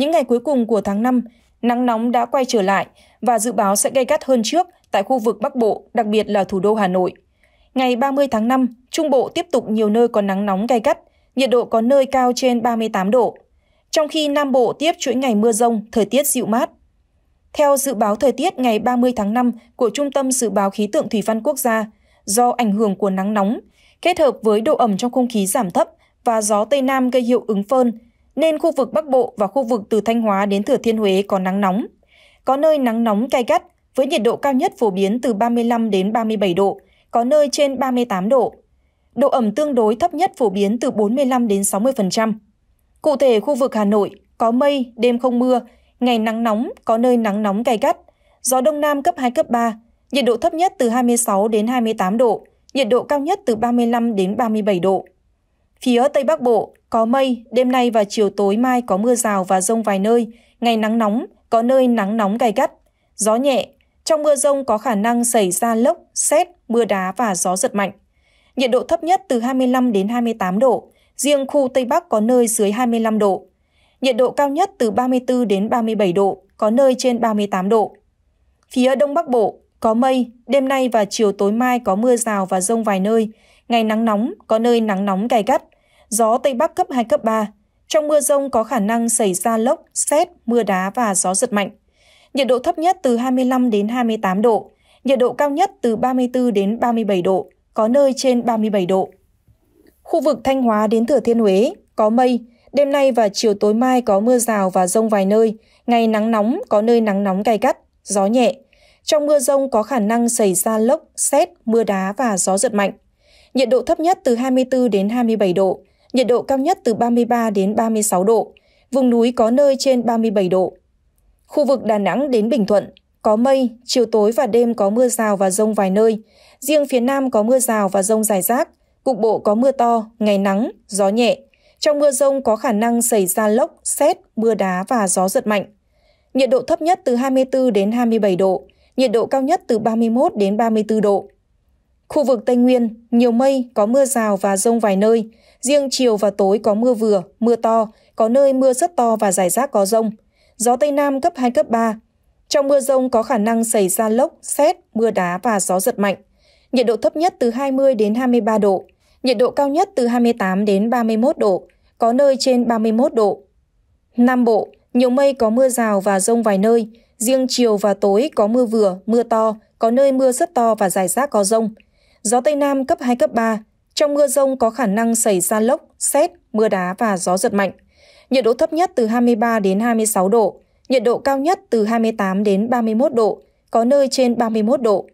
những ngày cuối cùng của tháng 5, nắng nóng đã quay trở lại và dự báo sẽ gây gắt hơn trước tại khu vực Bắc Bộ, đặc biệt là thủ đô Hà Nội. Ngày 30 tháng 5, Trung Bộ tiếp tục nhiều nơi có nắng nóng gay gắt, nhiệt độ có nơi cao trên 38 độ. Trong khi Nam Bộ tiếp chuỗi ngày mưa rông, thời tiết dịu mát. Theo dự báo thời tiết ngày 30 tháng 5 của Trung tâm Dự báo Khí tượng Thủy văn Quốc gia, do ảnh hưởng của nắng nóng, kết hợp với độ ẩm trong không khí giảm thấp và gió Tây Nam gây hiệu ứng phơn, nên khu vực Bắc Bộ và khu vực từ Thanh Hóa đến Thừa Thiên Huế có nắng nóng. Có nơi nắng nóng cay gắt với nhiệt độ cao nhất phổ biến từ 35 đến 37 độ, có nơi trên 38 độ. Độ ẩm tương đối thấp nhất phổ biến từ 45 đến 60%. Cụ thể khu vực Hà Nội có mây, đêm không mưa, ngày nắng nóng, có nơi nắng nóng cay gắt, gió đông nam cấp 2 cấp 3, nhiệt độ thấp nhất từ 26 đến 28 độ, nhiệt độ cao nhất từ 35 đến 37 độ. Phía Tây Bắc Bộ có mây, đêm nay và chiều tối mai có mưa rào và rông vài nơi, ngày nắng nóng, có nơi nắng nóng gay gắt, gió nhẹ, trong mưa rông có khả năng xảy ra lốc, xét, mưa đá và gió giật mạnh. Nhiệt độ thấp nhất từ 25 đến 28 độ, riêng khu Tây Bắc có nơi dưới 25 độ. Nhiệt độ cao nhất từ 34 đến 37 độ, có nơi trên 38 độ. Phía Đông Bắc Bộ có mây, đêm nay và chiều tối mai có mưa rào và rông vài nơi, ngày nắng nóng, có nơi nắng nóng gay gắt, gió Tây Bắc cấp 2, cấp 3. Trong mưa rông có khả năng xảy ra lốc, xét, mưa đá và gió giật mạnh. Nhiệt độ thấp nhất từ 25 đến 28 độ, nhiệt độ cao nhất từ 34 đến 37 độ, có nơi trên 37 độ. Khu vực Thanh Hóa đến Thừa Thiên Huế có mây, đêm nay và chiều tối mai có mưa rào và rông vài nơi, ngày nắng nóng, có nơi nắng nóng gay gắt, gió nhẹ. Trong mưa rông có khả năng xảy ra lốc, xét, mưa đá và gió giật mạnh. Nhiệt độ thấp nhất từ 24 đến 27 độ, nhiệt độ cao nhất từ 33 đến 36 độ, vùng núi có nơi trên 37 độ. Khu vực Đà Nẵng đến Bình Thuận có mây, chiều tối và đêm có mưa rào và rông vài nơi, riêng phía Nam có mưa rào và rông rải rác, cục bộ có mưa to, ngày nắng, gió nhẹ. Trong mưa rông có khả năng xảy ra lốc, xét, mưa đá và gió giật mạnh. Nhiệt độ thấp nhất từ 24 đến 27 độ, nhiệt độ cao nhất từ 31 đến 34 độ. Khu vực Tây Nguyên, nhiều mây, có mưa rào và rông vài nơi, riêng chiều và tối có mưa vừa, mưa to, có nơi mưa rất to và rải rác có rông. Gió Tây Nam cấp 2, cấp 3. Trong mưa rông có khả năng xảy ra lốc, xét, mưa đá và gió giật mạnh. Nhiệt độ thấp nhất từ 20 đến 23 độ, nhiệt độ cao nhất từ 28 đến 31 độ, có nơi trên 31 độ. Nam Bộ, nhiều mây có mưa rào và rông vài nơi, riêng chiều và tối có mưa vừa, mưa to, có nơi mưa rất to và rải rác có rông. Gió Tây Nam cấp 2, cấp 3. Trong mưa rông có khả năng xảy ra lốc, xét, mưa đá và gió giật mạnh. Nhiệt độ thấp nhất từ 23 đến 26 độ, nhiệt độ cao nhất từ 28 đến 31 độ, có nơi trên 31 độ.